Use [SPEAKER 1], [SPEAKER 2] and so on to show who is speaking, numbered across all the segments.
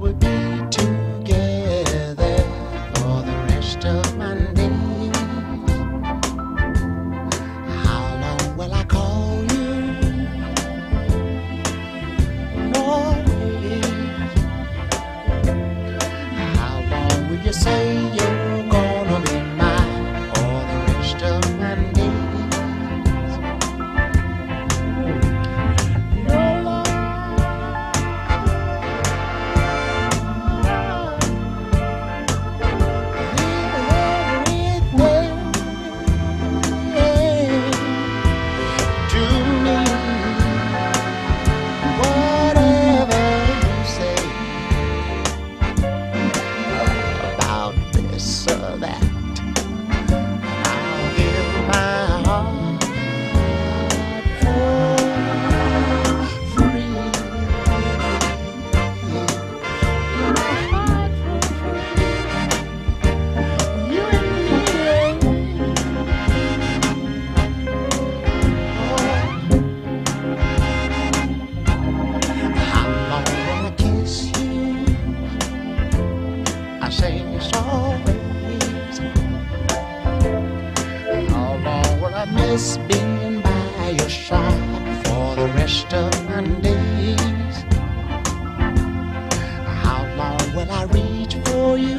[SPEAKER 1] would be together for the rest of my days. How long will I call you? Lord, how long will you say? I miss being by your side for the rest of my days. How long will I reach for you?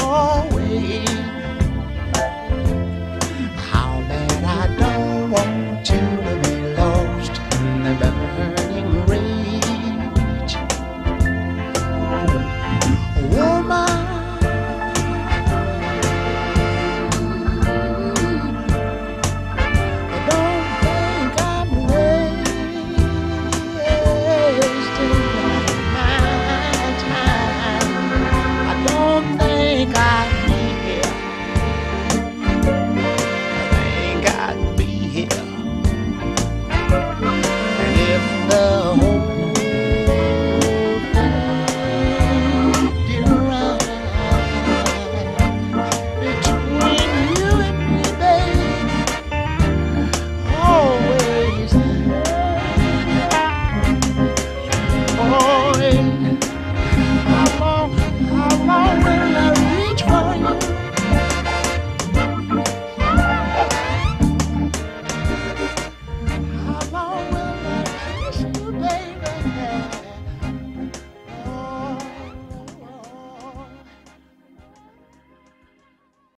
[SPEAKER 1] Always.